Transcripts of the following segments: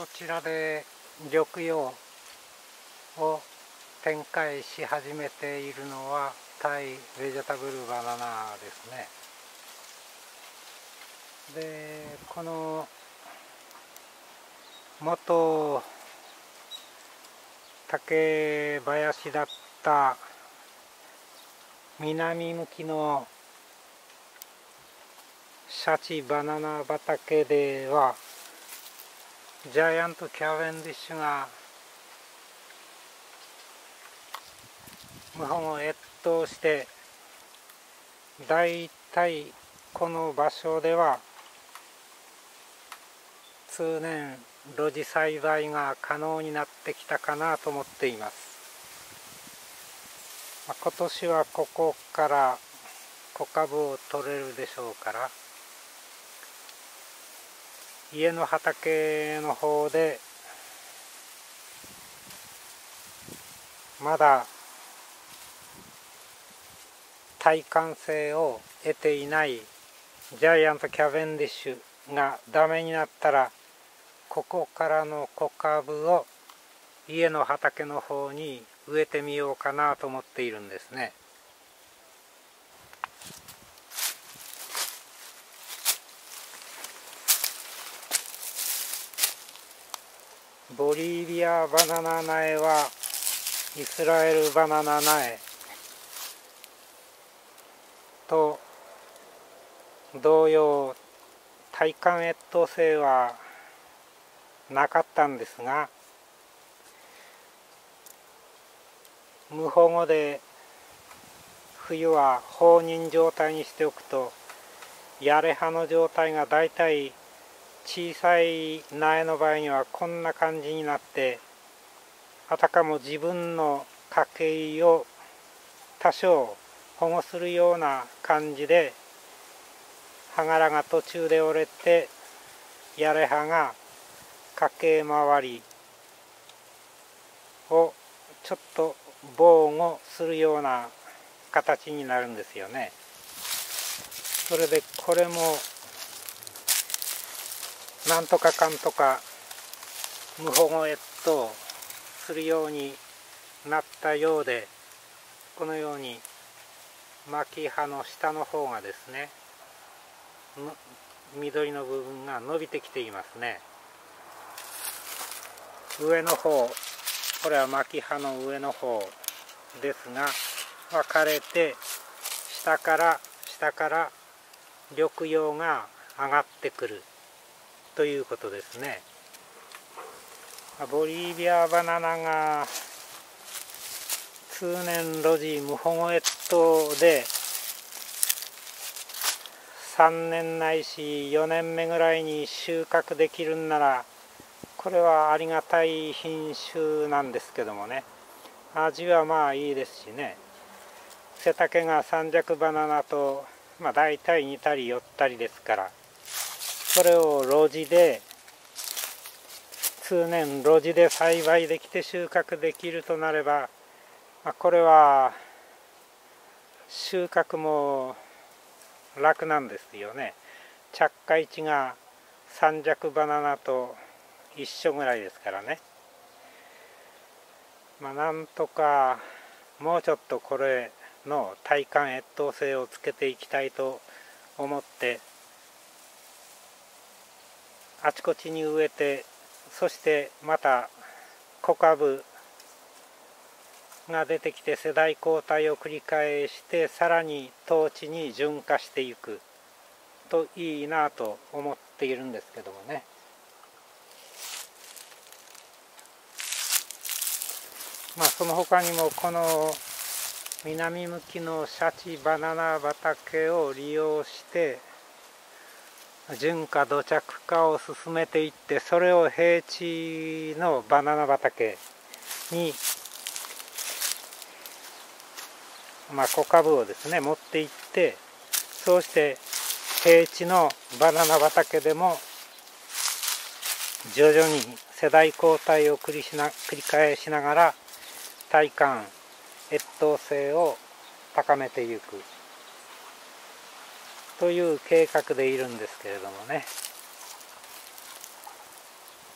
そちらで緑葉を展開し始めているのはタイベジャタブルバナナですね。でこの元竹林だった南向きのシャチバナナ畑ではジャイアントキャベンディッシュが謀反を越冬してだいたいこの場所では通年露地栽培が可能になってきたかなと思っています。今年はここから小株を取れるでしょうから。家の畑の方でまだ耐寒性を得ていないジャイアントキャベンディッシュがダメになったらここからの小株を家の畑の方に植えてみようかなと思っているんですね。ボリビアバナナ苗はイスラエルバナナ苗と同様体幹越冬性はなかったんですが無保護で冬は放任状態にしておくとやれ葉の状態がだいたい小さい苗の場合にはこんな感じになってあたかも自分の家計を多少保護するような感じで葉柄が途中で折れてやれ葉が家計回りをちょっと防護するような形になるんですよね。それでこれもなんとかかんとか無保護越冬するようになったようでこのように巻き葉の下の方がですね緑の部分が伸びてきていますね。上の方これは巻き葉の上の方ですが分かれて下から下から緑葉が上がってくる。ということですね。ボリビアバナナが通年露地無保護越冬で3年ないし4年目ぐらいに収穫できるんならこれはありがたい品種なんですけどもね。味はまあいいですしね。背丈が三尺バナナとまあ大体似たり寄ったりですから。それを露地で通年露地で栽培できて収穫できるとなれば、まあ、これは収穫も楽なんですよね。着火位置が三尺バナナと一緒ぐらいですからね。まあなんとかもうちょっとこれの体感越冬性をつけていきたいと思ってあちこちに植えてそしてまた小株が出てきて世代交代を繰り返してさらに統治に順化していくといいなと思っているんですけどもね。まあその他にもこの南向きのシャチバナナ畑を利用して順化土着化を進めていってそれを平地のバナナ畑にまあ小株をですね持っていってそうして平地のバナナ畑でも徐々に世代交代を繰りしな繰り返しながら体感越冬性を高めていく。という計画でいるんですけれどもね。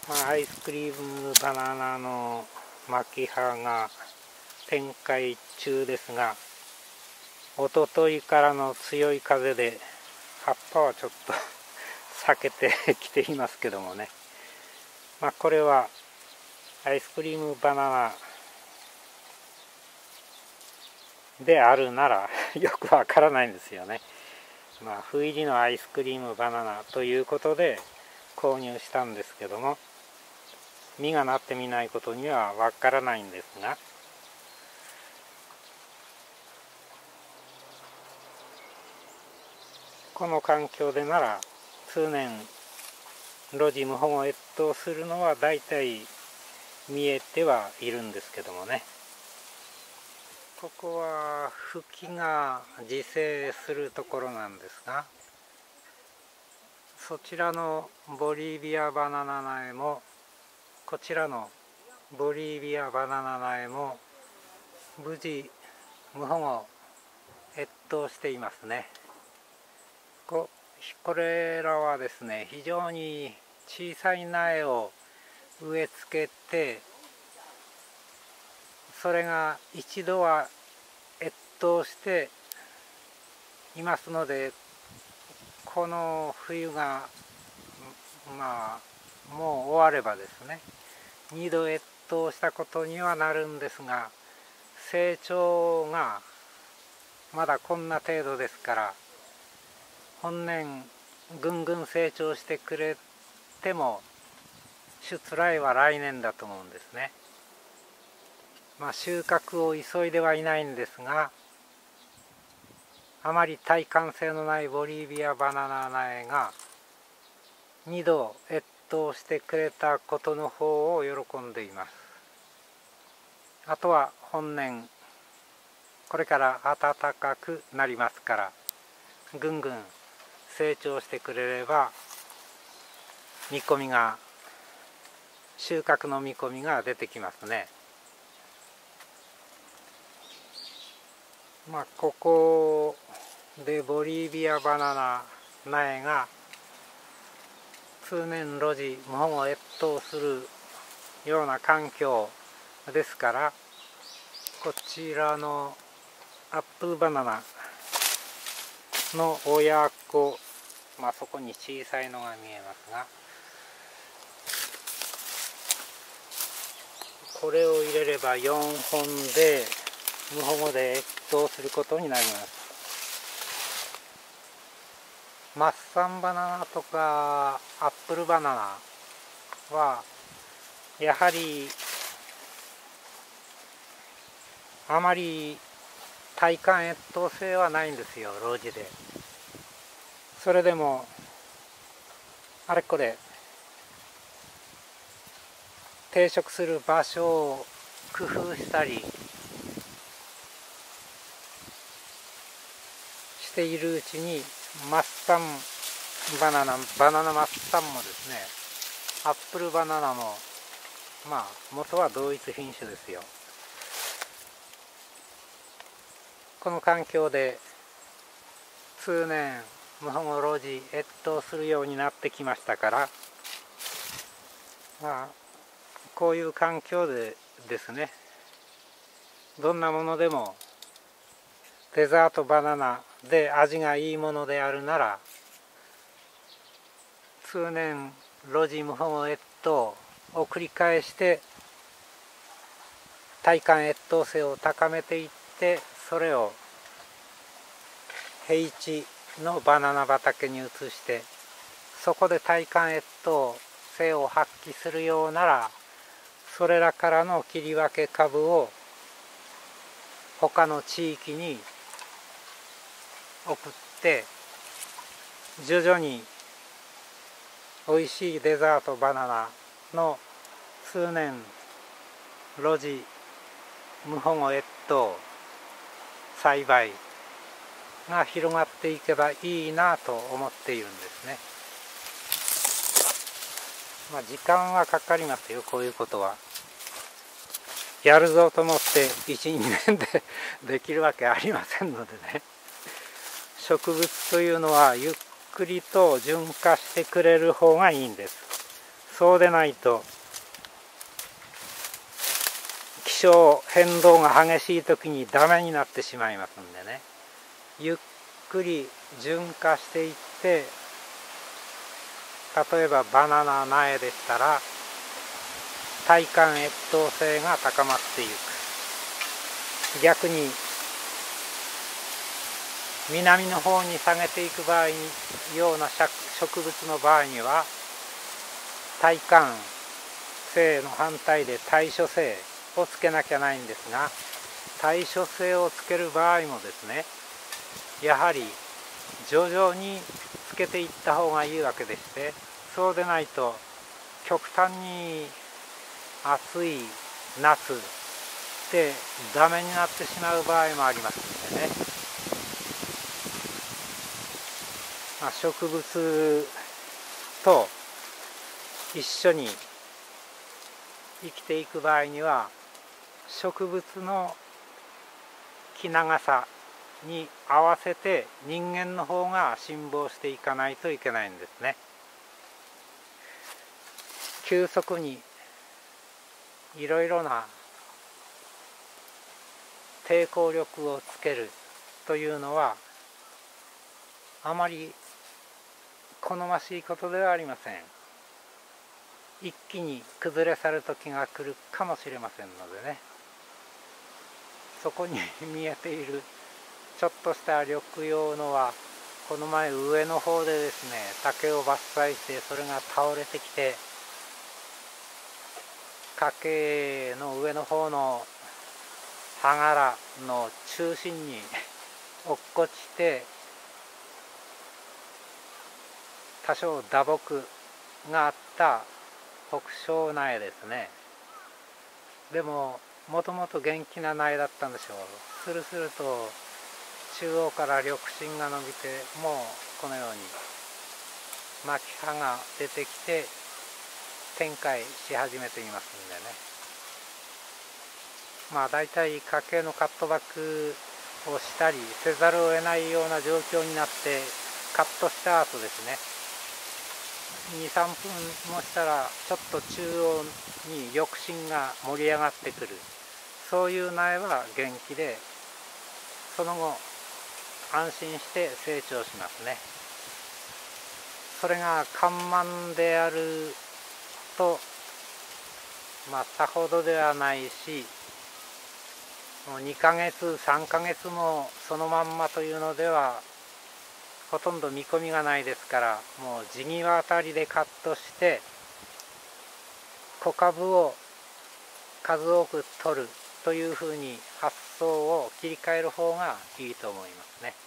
まあ、アイスクリームバナナの巻き葉が展開中ですがおとといからの強い風で葉っぱはちょっと避けてきていますけどもね。まあこれはアイスクリームバナナであるならよくわからないんですよね。まあ不入りのアイスクリームバナナということで購入したんですけども実がなってみないことにはわからないんですがこの環境でなら通年路地無保護越冬するのは大体見えてはいるんですけどもね。ここは吹きが自生するところなんですがそちらのボリビアバナナ苗もこちらのボリビアバナナ苗も無事無保護越冬していますね。ここれらはですね非常に小さい苗を植え付けてそれが一度は越冬していますのでこの冬がまあもう終わればですね2度越冬したことにはなるんですが成長がまだこんな程度ですから本年ぐんぐん成長してくれても出来は来年だと思うんですね。まあ、収穫を急いではいないんですがあまり耐寒性のないボリビアバナナ苗が2度越冬してくれたことの方を喜んでいます。あとは本年これから暖かくなりますからぐんぐん成長してくれれば見込みが収穫の見込みが出てきますね。まあここでボリビアバナナ苗が通年路地無保護越冬するような環境ですからこちらのアップルバナナの親子まあそこに小さいのが見えますがこれを入れれば4本で無保護で越冬することになります。マッサンバナナとかアップルバナナはやはりあまり体感越冬性はないんですよ路地で。それでもあれこれ定食する場所を工夫したりしているうちにマッサンバナナバナナマッサンもですねアップルバナナもまあ元は同一品種ですよ。この環境で通年無保護路地越冬するようになってきましたからまあこういう環境でですねどんなものでもデザートバナナで味がいいものであるなら通年路地無保護越冬を繰り返して体感越冬性を高めていってそれを平地のバナナ畑に移してそこで体感越冬性を発揮するようならそれらからの切り分け株を他の地域に送って徐々に美味しいデザートバナナの数年路地無保護越冬栽培が広がっていけばいいなと思っているんですね。まあ時間はかかりますよこういうことは。やるぞと思って12年でできるわけありませんのでね植物というのはゆっくりと純化してくれる方がいいんです。そうでないと気象変動が激しい時にダメになってしまいますんでね。ゆっくり順化していって例えばバナナ苗でしたら体幹越冬性が高まっていく。逆に南の方に下げていく場合ような植物の場合には体幹性の反対で対処性をつけなきゃないんですが対処性をつける場合もですねやはり徐々につけていった方がいいわけでしてそうでないと極端に暑い夏でダメになってしまう場合もありますんでね、まあ、植物と一緒に生きていく場合には植物の木長さに合わせて人間の方が辛抱していかないといけないんですね。急速にいろいろな抵抗力をつけるというのはあまり好ましいことではありません。一気に崩れ去る時が来るかもしれませんのでね。そこに見えているちょっとした緑葉のはこの前上の方でですね竹を伐採してそれが倒れてきて崖の上の方の葉柄の中心に落っこちて多少打撲があった北昇苗ですね。でももともと元気な苗だったんでしょう。するすると中央から緑芯が伸びてもうこのように巻き葉が出てきて展開し始めていますんでね。まあ大体家計のカットバックをしたりせざるを得ないような状況になってカットした後ですね。23分もしたらちょっと中央に緑芯が盛り上がってくる。そういう苗は元気でその後安心して成長しますね。それが緩慢であるとまあさほどではないしもう2ヶ月3ヶ月もそのまんまというのではほとんど見込みがないですからもう地際あたりでカットして小株を数多く取るというふうに発想を切り替える方がいいと思いますね。